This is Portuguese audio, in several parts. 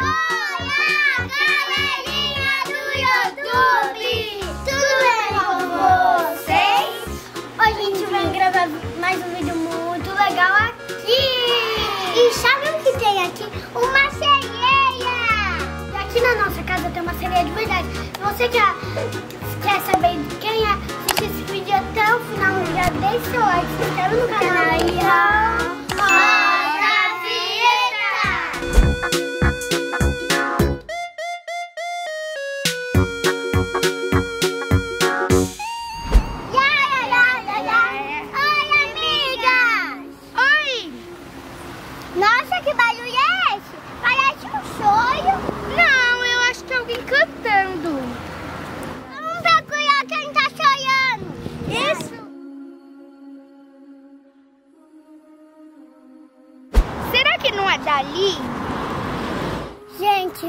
Olá, galerinha do YouTube! Tudo bem com vocês? Hoje a gente vai gravar mais um vídeo muito legal aqui! E sabe o que tem aqui? Uma sereia! E aqui na nossa casa tem uma sereia de verdade. Se você quer, quer saber de quem é, assiste esse até o final. Já deixa seu like, se inscreve no canal não é dali? Gente,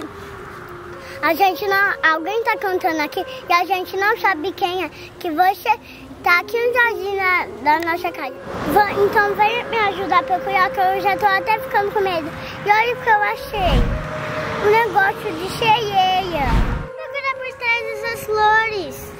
a gente não. Alguém tá cantando aqui e a gente não sabe quem é. Que você tá aqui no jardim na- da nossa casa. Va- Então vem me ajudar a procurar, que eu já tô até ficando com medo. E olha o que eu achei: um negócio de sereia. Procura por trás dessas flores.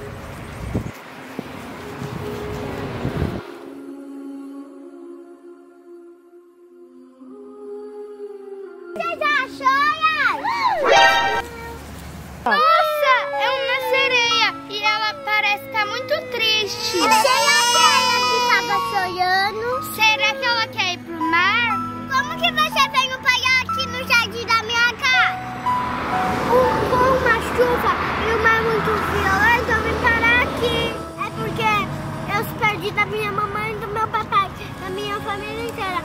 Família inteira.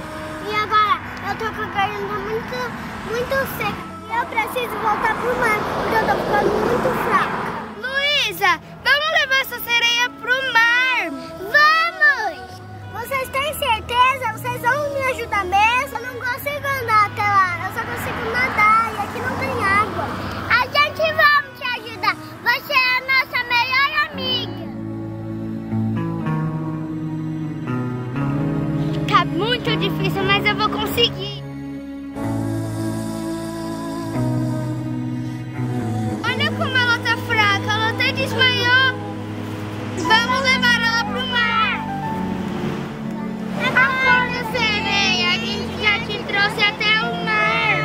E agora eu tô com a garganta muito, muito seca. E eu preciso voltar pro mar, porque eu tô ficando muito fraca. Luísa, muito difícil, mas eu vou conseguir. Olha como ela tá fraca, ela até desmaiou. Vamos levar ela pro mar. Acorda, sereia, a gente já te trouxe até o mar.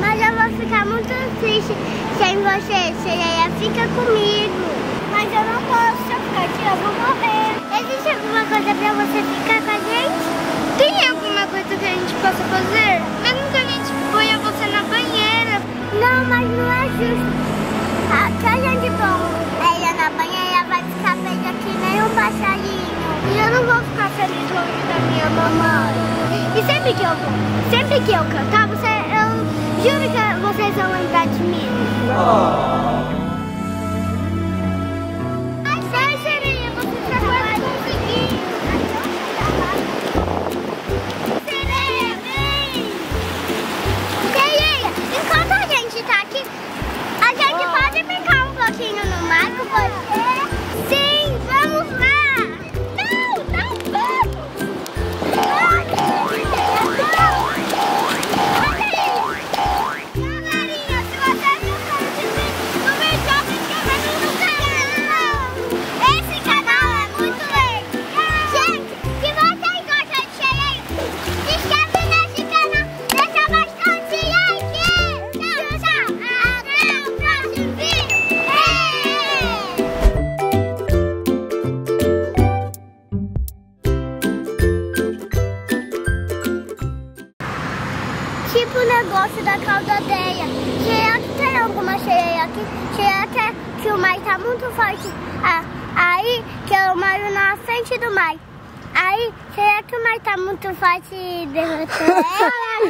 Mas eu vou ficar muito triste sem você, sereia. Fica comigo. Mas eu não posso, se eu ficar aqui eu vou morrer. Existe alguma coisa pra você ficar com a gente? Sempre que eu cantar, você, eu juro que vocês vão lembrar de mim. Ai, Tipo o negócio da caldadeia. Será que tem alguma sereia aqui? Será que, é- que o mar tá muito forte? Ah, aí que eu moro na frente do mar. Aí, será que o mar tá muito forte e ela?